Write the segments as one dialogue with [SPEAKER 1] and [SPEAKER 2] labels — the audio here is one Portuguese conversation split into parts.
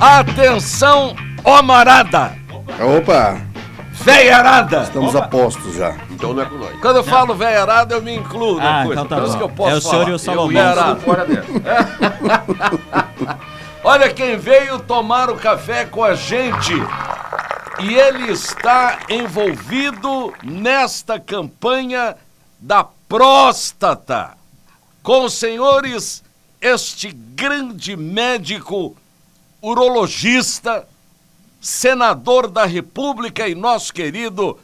[SPEAKER 1] Atenção, homarada!
[SPEAKER 2] Opa!
[SPEAKER 1] Veiarada!
[SPEAKER 2] Estamos a postos já.
[SPEAKER 3] Então não é com nós.
[SPEAKER 1] Quando eu falo veiarada, eu me incluo na
[SPEAKER 4] Ah,
[SPEAKER 1] coisa.
[SPEAKER 4] então tá
[SPEAKER 1] Por isso
[SPEAKER 4] bom.
[SPEAKER 1] que eu posso
[SPEAKER 4] É o senhor
[SPEAKER 1] falar.
[SPEAKER 4] e o Salomão.
[SPEAKER 1] Eu.
[SPEAKER 3] Fora dessa.
[SPEAKER 1] Olha quem veio tomar o café com a gente. E ele está envolvido nesta campanha da próstata. Com os senhores, este grande médico urologista, senador da República e nosso querido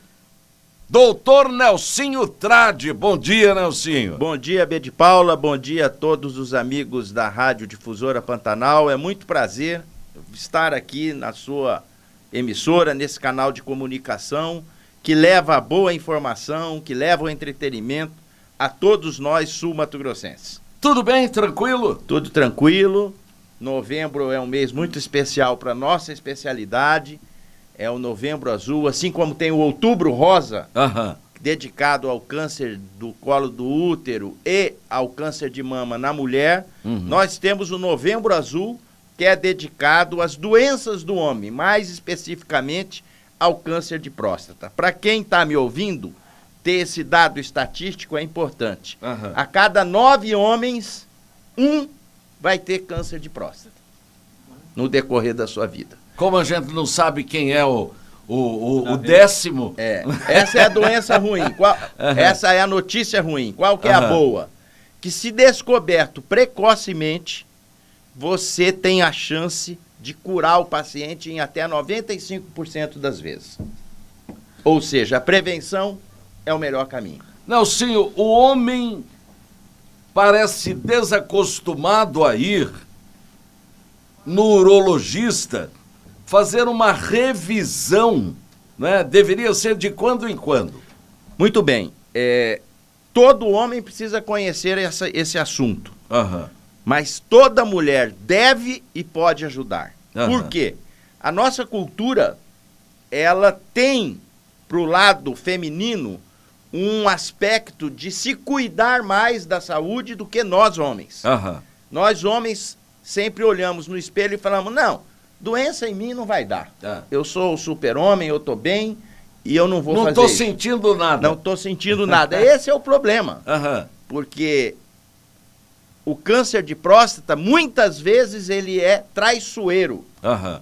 [SPEAKER 1] doutor Nelsinho Trade. Bom dia, Nelsinho.
[SPEAKER 5] Bom dia, B de Paula. Bom dia a todos os amigos da Rádio Difusora Pantanal. É muito prazer estar aqui na sua emissora, nesse canal de comunicação que leva a boa informação, que leva o entretenimento a todos nós sul-mato-grossenses.
[SPEAKER 1] Tudo bem? Tranquilo?
[SPEAKER 5] Tudo tranquilo. Novembro é um mês muito especial para nossa especialidade. É o Novembro Azul, assim como tem o Outubro Rosa,
[SPEAKER 1] Aham.
[SPEAKER 5] dedicado ao câncer do colo do útero e ao câncer de mama na mulher.
[SPEAKER 1] Uhum.
[SPEAKER 5] Nós temos o Novembro Azul, que é dedicado às doenças do homem, mais especificamente ao câncer de próstata. Para quem está me ouvindo, ter esse dado estatístico é importante.
[SPEAKER 1] Aham.
[SPEAKER 5] A cada nove homens, um vai ter câncer de próstata no decorrer da sua vida.
[SPEAKER 1] Como a gente não sabe quem é o, o, o, o décimo.
[SPEAKER 5] É, essa é a doença ruim. Qual- essa é a notícia ruim. Qual que é a
[SPEAKER 1] Aham.
[SPEAKER 5] boa? Que se descoberto precocemente, você tem a chance de curar o paciente em até 95% das vezes. Ou seja, a prevenção é o melhor caminho.
[SPEAKER 1] Nelsinho, o homem parece desacostumado a ir no urologista fazer uma revisão, né? Deveria ser de quando em quando.
[SPEAKER 5] Muito bem. é, todo homem precisa conhecer essa- esse assunto.
[SPEAKER 1] Aham.
[SPEAKER 5] Mas toda mulher deve e pode ajudar.
[SPEAKER 1] Aham.
[SPEAKER 5] Por quê? A nossa cultura, ela tem pro lado feminino um aspecto de se cuidar mais da saúde do que nós homens.
[SPEAKER 1] Aham.
[SPEAKER 5] Nós homens sempre olhamos no espelho e falamos: "Não, doença em mim não vai dar.
[SPEAKER 1] Tá.
[SPEAKER 5] Eu sou o super-homem, eu tô bem e eu não vou
[SPEAKER 1] Não
[SPEAKER 5] fazer
[SPEAKER 1] tô
[SPEAKER 5] isso.
[SPEAKER 1] sentindo nada.
[SPEAKER 5] Não tô sentindo nada. Esse é o problema
[SPEAKER 1] Aham.
[SPEAKER 5] porque o câncer de próstata muitas vezes ele é traiçoeiro,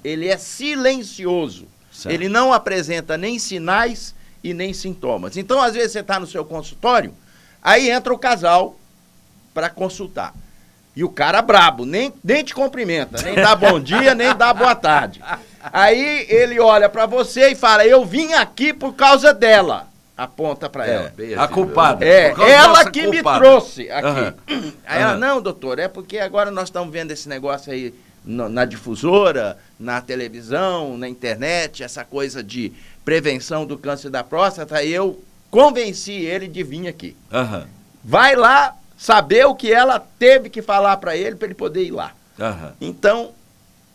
[SPEAKER 5] ele é silencioso,
[SPEAKER 1] Certo.
[SPEAKER 5] ele não apresenta nem sinais e nem sintomas. Então, às vezes você está no seu consultório, aí entra o casal para consultar. E o cara brabo, nem, nem te cumprimenta, nem dá bom dia, nem dá boa tarde. Aí ele olha para você e fala: Eu vim aqui por causa dela. Aponta para
[SPEAKER 1] É,
[SPEAKER 5] ela.
[SPEAKER 1] a culpada.
[SPEAKER 5] É, ela que
[SPEAKER 1] culpada.
[SPEAKER 5] me trouxe aqui.
[SPEAKER 1] Aham.
[SPEAKER 5] Aí ela,
[SPEAKER 1] Aham.
[SPEAKER 5] não, doutor, é porque agora nós estamos vendo esse negócio aí no- na difusora, na televisão, na internet, essa coisa de prevenção do câncer da próstata, e eu convenci ele de vir aqui.
[SPEAKER 1] Aham.
[SPEAKER 5] Vai lá saber o que ela teve que falar para ele para ele poder ir lá.
[SPEAKER 1] Aham.
[SPEAKER 5] Então,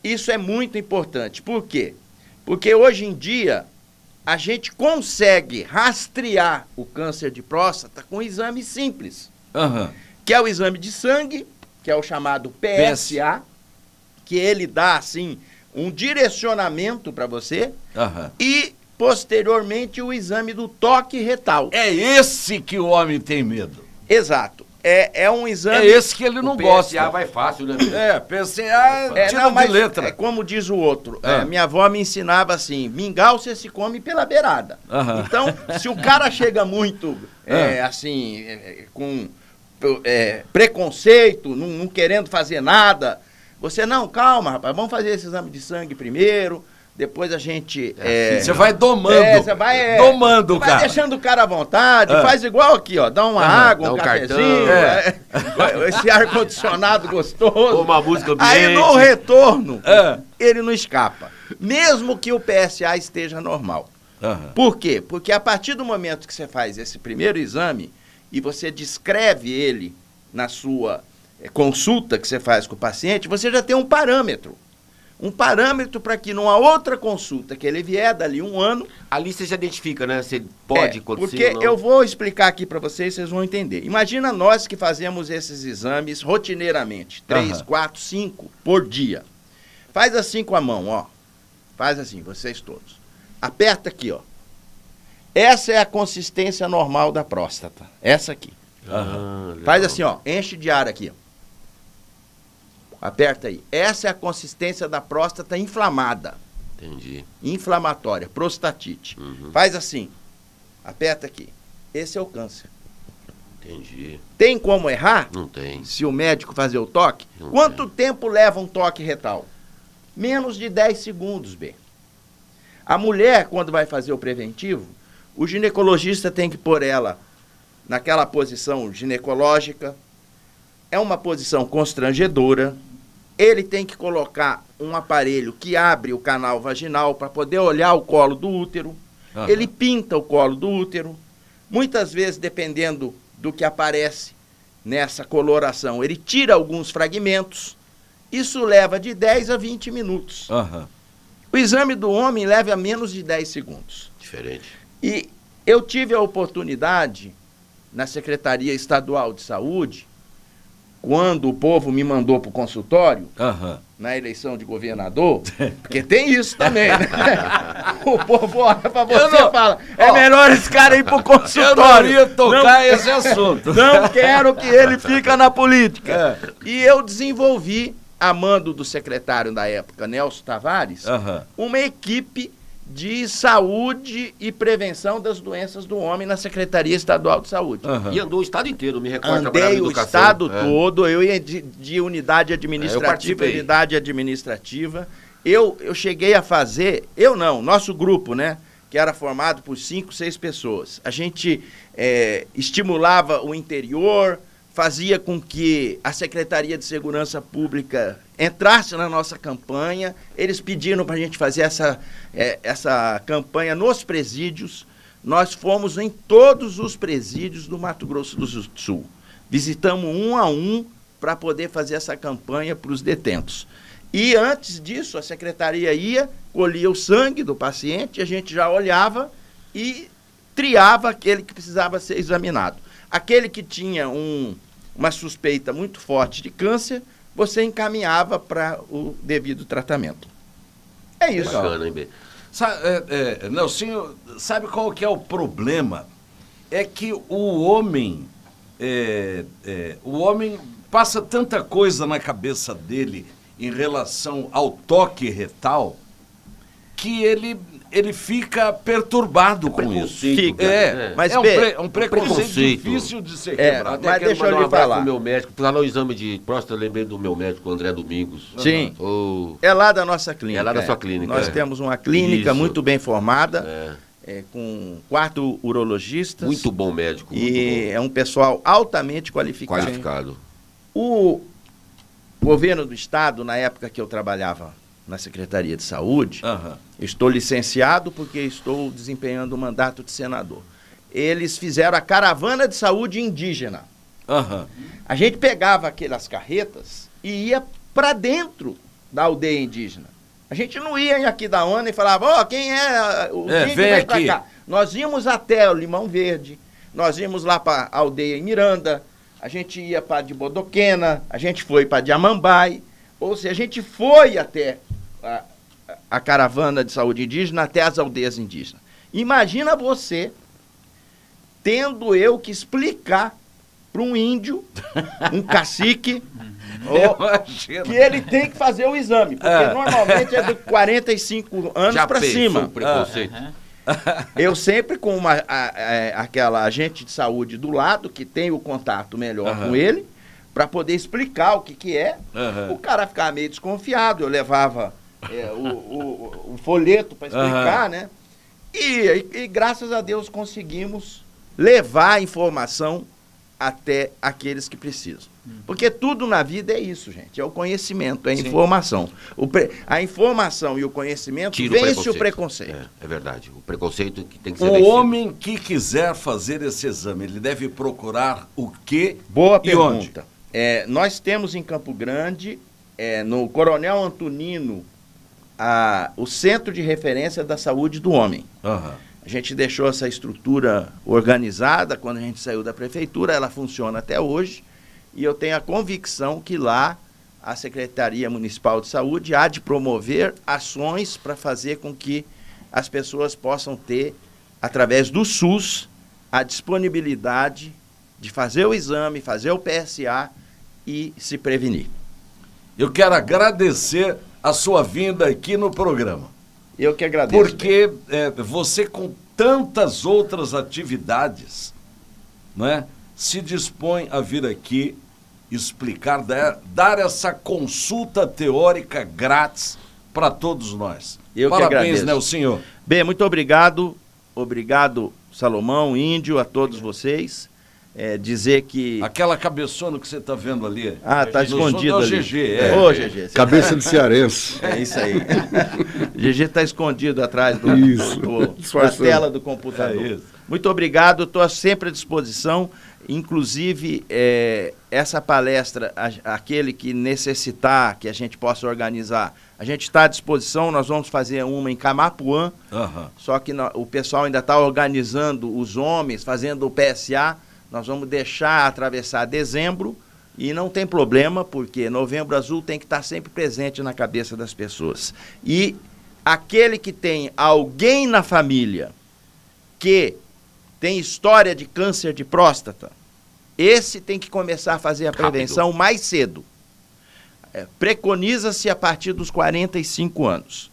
[SPEAKER 5] isso é muito importante. Por quê? Porque hoje em dia a gente consegue rastrear o câncer de próstata com um exame simples,
[SPEAKER 1] Aham.
[SPEAKER 5] que é o exame de sangue, que é o chamado PSA, que ele dá assim um direcionamento para você
[SPEAKER 1] Aham.
[SPEAKER 5] e posteriormente o exame do toque retal.
[SPEAKER 1] É esse que o homem tem medo.
[SPEAKER 5] Exato. É, é um exame
[SPEAKER 1] É esse que ele não
[SPEAKER 3] o PSA
[SPEAKER 1] gosta.
[SPEAKER 3] vai fácil, né?
[SPEAKER 1] É, PCA é,
[SPEAKER 5] É,
[SPEAKER 1] tira
[SPEAKER 5] não,
[SPEAKER 1] de letra.
[SPEAKER 5] é como diz o outro.
[SPEAKER 1] Ah.
[SPEAKER 5] é, minha avó me ensinava assim: mingau você se come pela beirada.
[SPEAKER 1] Aham.
[SPEAKER 5] Então, se o cara chega muito é,
[SPEAKER 1] Ah.
[SPEAKER 5] assim, é, com é, preconceito, não, não querendo fazer nada, você não, calma, rapaz, vamos fazer esse exame de sangue primeiro. Depois a gente. é,
[SPEAKER 1] Você vai domando.
[SPEAKER 5] é, você vai, é,
[SPEAKER 1] domando
[SPEAKER 5] vai
[SPEAKER 1] cara.
[SPEAKER 5] deixando o cara à vontade,
[SPEAKER 1] Ah.
[SPEAKER 5] faz igual aqui, ó. Dá uma água,
[SPEAKER 3] dá
[SPEAKER 5] um,
[SPEAKER 3] um
[SPEAKER 5] cafezinho,
[SPEAKER 3] cartão.
[SPEAKER 5] é, esse ar-condicionado gostoso.
[SPEAKER 3] Uma música
[SPEAKER 5] Aí
[SPEAKER 3] ambiente.
[SPEAKER 5] no retorno,
[SPEAKER 1] É.
[SPEAKER 5] ele não escapa. Mesmo que o PSA esteja normal.
[SPEAKER 1] Aham.
[SPEAKER 5] Por quê? Porque a partir do momento que você faz esse primeiro exame e você descreve ele na sua consulta que você faz com o paciente, você já tem um parâmetro. Um parâmetro para que numa outra consulta que ele vier dali um ano,
[SPEAKER 3] Ali você já identifica, né? Você pode
[SPEAKER 5] é, Porque eu vou explicar aqui para vocês, vocês vão entender. Imagina nós que fazemos esses exames rotineiramente, três, quatro, cinco por dia. Faz assim com a mão, ó. Faz assim, vocês todos. Aperta aqui, ó. Essa é a consistência normal da próstata. Essa aqui.
[SPEAKER 3] Ah,
[SPEAKER 5] Faz assim, ó. Enche de ar aqui, ó. Aperta aí. Essa é a consistência da próstata inflamada.
[SPEAKER 3] Entendi.
[SPEAKER 5] Inflamatória, prostatite.
[SPEAKER 3] Uhum.
[SPEAKER 5] Faz assim. Aperta aqui. Esse é o câncer.
[SPEAKER 3] Entendi.
[SPEAKER 5] Tem como errar?
[SPEAKER 3] Não tem.
[SPEAKER 5] Se o médico fazer o toque?
[SPEAKER 3] Não
[SPEAKER 5] Quanto tempo leva um toque retal? Menos de 10 segundos, B. A mulher, quando vai fazer o preventivo, o ginecologista tem que pôr ela naquela posição ginecológica. É uma posição constrangedora. Ele tem que colocar um aparelho que abre o canal vaginal para poder olhar o colo do útero.
[SPEAKER 1] Aham.
[SPEAKER 5] Ele pinta o colo do útero. Muitas vezes, dependendo do que aparece nessa coloração, ele tira alguns fragmentos. Isso leva de 10 a 20 minutos.
[SPEAKER 1] Aham.
[SPEAKER 5] O exame do homem leva a menos de 10 segundos.
[SPEAKER 3] Diferente.
[SPEAKER 5] E eu tive a oportunidade, na Secretaria Estadual de Saúde, quando o povo me mandou para o consultório,
[SPEAKER 1] Aham.
[SPEAKER 5] na eleição de governador, porque tem isso também, né? o povo olha para você
[SPEAKER 1] Eu não-
[SPEAKER 5] e fala, é melhor esse cara ir pro
[SPEAKER 1] Eu
[SPEAKER 5] consultório.
[SPEAKER 1] não ia tocar esse assunto.
[SPEAKER 5] Não quero que ele fique na política.
[SPEAKER 1] É.
[SPEAKER 5] E eu desenvolvi, a mando do secretário da época, Nelson Tavares,
[SPEAKER 1] Aham.
[SPEAKER 5] uma equipe de saúde e prevenção das doenças do homem na Secretaria Estadual de Saúde.
[SPEAKER 1] Aham.
[SPEAKER 3] E andou o estado inteiro, me recordo.
[SPEAKER 5] Andei o estado
[SPEAKER 3] É.
[SPEAKER 5] todo, eu ia de, de unidade administrativa
[SPEAKER 3] participei.
[SPEAKER 5] em unidade administrativa. Eu, eu cheguei a fazer, eu não, nosso grupo, né? Que era formado por cinco, seis pessoas. A gente eh, estimulava o interior, fazia com que a Secretaria de Segurança Pública entrasse na nossa campanha. Eles pediram para a gente fazer essa, eh, essa campanha nos presídios. Nós fomos em todos os presídios do Mato Grosso do Sul. Visitamos um a um para poder fazer essa campanha para os detentos. E antes disso, a secretaria ia, colhia o sangue do paciente, a gente já olhava e triava aquele que precisava ser examinado. Aquele que tinha um- uma suspeita muito forte de câncer, você encaminhava para o devido tratamento. É isso.
[SPEAKER 3] Bacana, hein, B?
[SPEAKER 1] Sa é, é, sabe qual que é o problema? É que o homem, é, é, o homem passa tanta coisa na cabeça dele em relação ao toque retal que ele, ele fica perturbado com isso.
[SPEAKER 5] Fica.
[SPEAKER 1] É,
[SPEAKER 3] né?
[SPEAKER 5] Mas,
[SPEAKER 1] é um, pre- um preconceito,
[SPEAKER 3] preconceito.
[SPEAKER 1] difícil de ser
[SPEAKER 5] É,
[SPEAKER 1] quebrado.
[SPEAKER 3] Até
[SPEAKER 5] Mas deixa eu
[SPEAKER 3] um
[SPEAKER 5] lhe
[SPEAKER 3] abraço
[SPEAKER 5] falar.
[SPEAKER 3] meu médico. Fui lá no exame de próstata, lembrei do meu médico, André Domingos.
[SPEAKER 5] Sim.
[SPEAKER 3] Ô,
[SPEAKER 5] É lá da nossa clínica.
[SPEAKER 3] É lá da sua clínica,
[SPEAKER 5] Nós
[SPEAKER 3] é.
[SPEAKER 5] temos uma clínica
[SPEAKER 3] Isso.
[SPEAKER 5] muito bem formada,
[SPEAKER 3] é,
[SPEAKER 5] é, com quatro urologistas.
[SPEAKER 3] muito bom médico. Muito
[SPEAKER 5] E é um pessoal altamente
[SPEAKER 3] bom.
[SPEAKER 5] qualificado.
[SPEAKER 3] Qualificado.
[SPEAKER 5] O governo do estado, na época que eu trabalhava na Secretaria de Saúde,
[SPEAKER 1] Aham.
[SPEAKER 5] estou licenciado porque estou desempenhando o mandato de senador. Eles fizeram a caravana de saúde indígena.
[SPEAKER 1] Aham.
[SPEAKER 5] A gente pegava aquelas carretas e ia para dentro da aldeia indígena. A gente não ia aqui da ONU e falava, ó, quem é o
[SPEAKER 1] É, vem
[SPEAKER 5] vem pra
[SPEAKER 1] aqui.
[SPEAKER 5] cá. Nós íamos até o Limão Verde, nós íamos lá para a aldeia em Miranda, a gente ia para de Bodoquena, a gente foi para Diamambai, ou seja, a gente foi até a, a caravana de saúde indígena, até as aldeias indígenas. Imagina você tendo eu que explicar para um índio, um cacique, que ele tem que fazer o exame, porque
[SPEAKER 1] É.
[SPEAKER 5] normalmente é de 45 anos para cima.
[SPEAKER 3] preconceito.
[SPEAKER 5] Eu sempre com uma, a- a- aquela agente de saúde do lado, que tem o contato melhor
[SPEAKER 1] Aham.
[SPEAKER 5] com ele, para poder explicar o que, que é.
[SPEAKER 1] Aham.
[SPEAKER 5] O cara ficava meio desconfiado, eu levava é, o, o- o folheto para explicar, né? E, e- e graças a Deus conseguimos levar a informação até aqueles que precisam. Porque tudo na vida é isso, gente. É o conhecimento, é a
[SPEAKER 1] Sim.
[SPEAKER 5] informação. O pre- A informação e o conhecimento
[SPEAKER 3] Tira
[SPEAKER 5] vence o preconceito.
[SPEAKER 3] É, é verdade. O preconceito que tem que ser
[SPEAKER 1] O
[SPEAKER 3] vencido.
[SPEAKER 1] homem que quiser fazer esse exame, ele deve procurar o quê?
[SPEAKER 5] Boa
[SPEAKER 1] E onde?
[SPEAKER 5] pergunta. É, nós temos em Campo Grande, é, no Coronel Antonino, a- o Centro de Referência da Saúde do Homem.
[SPEAKER 1] Aham.
[SPEAKER 5] A gente deixou essa estrutura organizada quando a gente saiu da prefeitura, ela funciona até hoje, e eu tenho a convicção que lá a Secretaria Municipal de Saúde há de promover ações para fazer com que as pessoas possam ter, através do SUS, a disponibilidade de fazer o exame, fazer o PSA e se prevenir.
[SPEAKER 1] Eu quero agradecer a sua vinda aqui no programa.
[SPEAKER 5] Eu que agradeço.
[SPEAKER 1] Porque é, você, com tantas outras atividades, né, se dispõe a vir aqui explicar, dar, dar essa consulta teórica grátis para todos nós.
[SPEAKER 5] Eu que
[SPEAKER 1] Parabéns,
[SPEAKER 5] agradeço.
[SPEAKER 1] Nelsinho.
[SPEAKER 5] Bem, muito obrigado. Obrigado, Salomão, Índio, a todos vocês. É, dizer que.
[SPEAKER 1] Aquela cabeçona que você está vendo ali.
[SPEAKER 5] Ah, tá
[SPEAKER 1] No
[SPEAKER 5] escondido
[SPEAKER 1] jornal
[SPEAKER 5] ali.
[SPEAKER 1] GG, é.
[SPEAKER 5] Ô, GG.
[SPEAKER 2] Cabeça de cearense.
[SPEAKER 5] É isso aí. GG está escondido atrás do,
[SPEAKER 2] Isso.
[SPEAKER 5] do- da tela do computador.
[SPEAKER 1] É isso.
[SPEAKER 5] Muito obrigado, estou sempre à disposição. Inclusive, é, essa palestra, a- aquele que necessitar que a gente possa organizar, a gente está à disposição. Nós vamos fazer uma em Camapuã,
[SPEAKER 1] Aham.
[SPEAKER 5] só que nó- o pessoal ainda está organizando os homens, fazendo o PSA. Nós vamos deixar atravessar dezembro e não tem problema, porque novembro azul tem que estar sempre presente na cabeça das pessoas. E aquele que tem alguém na família que tem história de câncer de próstata, esse tem que começar a fazer a
[SPEAKER 3] Rápido.
[SPEAKER 5] prevenção mais cedo. É, Preconiza-se a partir dos 45 anos.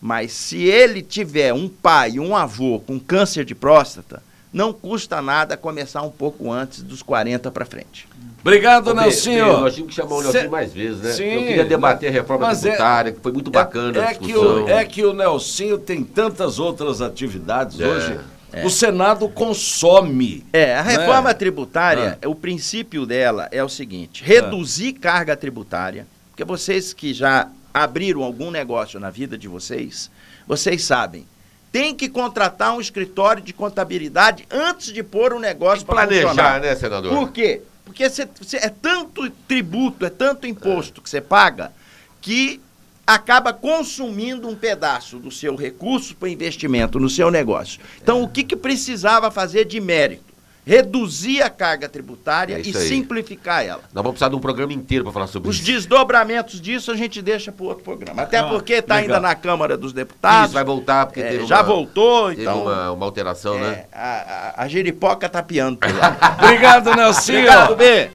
[SPEAKER 5] Mas se ele tiver um pai, um avô com câncer de próstata, não custa nada começar um pouco antes dos 40 para frente.
[SPEAKER 1] Obrigado,
[SPEAKER 3] Ô,
[SPEAKER 1] Nelsinho.
[SPEAKER 3] Bê, Nós tínhamos que chamar o Nelsinho
[SPEAKER 1] Cê-
[SPEAKER 3] mais vezes, né?
[SPEAKER 1] Sim,
[SPEAKER 3] Eu queria debater a reforma
[SPEAKER 1] mas é-
[SPEAKER 3] tributária, que foi muito bacana
[SPEAKER 1] é,
[SPEAKER 3] a
[SPEAKER 1] é que
[SPEAKER 3] discussão.
[SPEAKER 1] o, é que o Nelsinho tem tantas outras atividades
[SPEAKER 3] É.
[SPEAKER 1] hoje. O Senado consome.
[SPEAKER 5] É, a
[SPEAKER 1] Né?
[SPEAKER 5] reforma tributária, o princípio dela é o seguinte: reduzir carga tributária, porque vocês que já abriram algum negócio na vida de vocês, vocês sabem, tem que contratar um escritório de contabilidade antes de pôr o negócio para
[SPEAKER 3] Planejar,
[SPEAKER 5] funcionar.
[SPEAKER 3] né, senador?
[SPEAKER 5] Por quê? Porque cê- cê- é tanto tributo, é tanto imposto que você paga, que acaba consumindo um pedaço do seu recurso para investimento no seu negócio. Então, o que, que precisava fazer de mérito? Reduzir a carga tributária
[SPEAKER 3] É
[SPEAKER 5] e
[SPEAKER 3] aí.
[SPEAKER 5] simplificar ela.
[SPEAKER 3] Nós vamos precisar de um programa inteiro para falar sobre
[SPEAKER 5] Os
[SPEAKER 3] isso.
[SPEAKER 5] desdobramentos disso a gente deixa para outro programa. Até
[SPEAKER 1] Ah,
[SPEAKER 5] porque está ainda na Câmara dos Deputados.
[SPEAKER 3] Isso vai voltar, porque
[SPEAKER 5] É,
[SPEAKER 3] teve
[SPEAKER 5] já
[SPEAKER 3] uma,
[SPEAKER 5] voltou,
[SPEAKER 3] teve
[SPEAKER 5] então.
[SPEAKER 3] uma, uma alteração, né?
[SPEAKER 5] é, a, a, a giripoca tá piando por lá.
[SPEAKER 1] Obrigado, Nelsinho.
[SPEAKER 5] Obrigado, B.